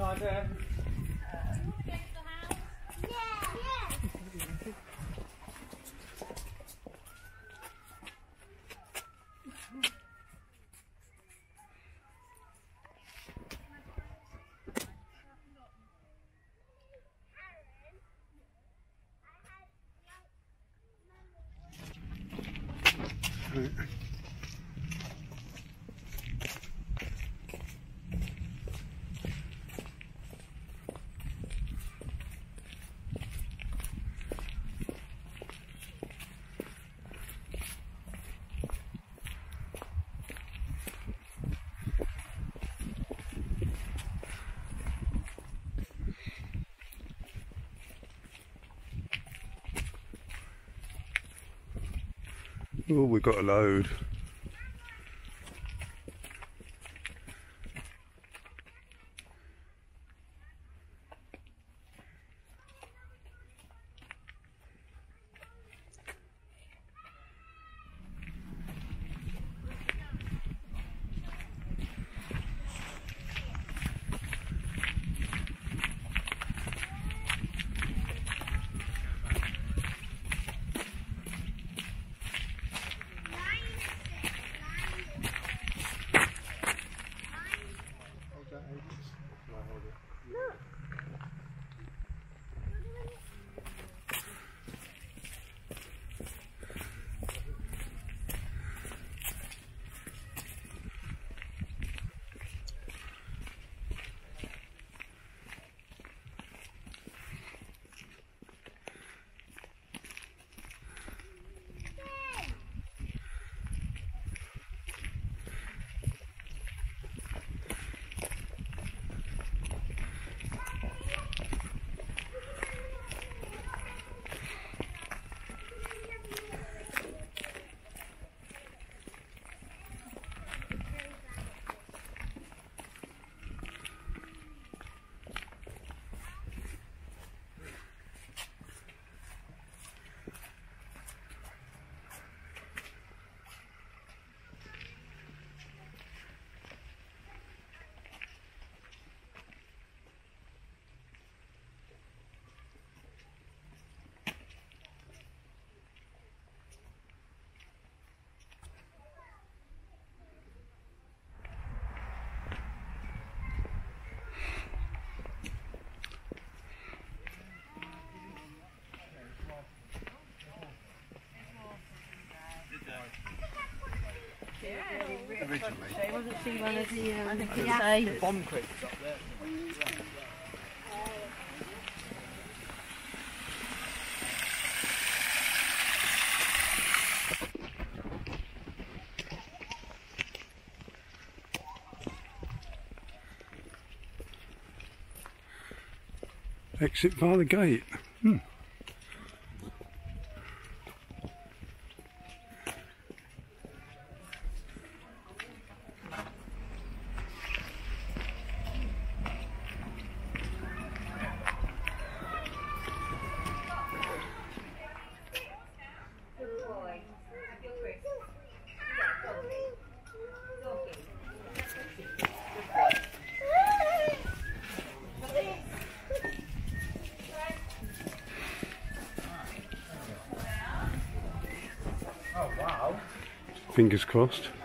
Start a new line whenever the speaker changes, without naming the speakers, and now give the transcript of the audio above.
Karte. Oh, we've got a load.
I wasn't one um, the
The bomb.
Exit via the gate. Hmm. Fingers crossed.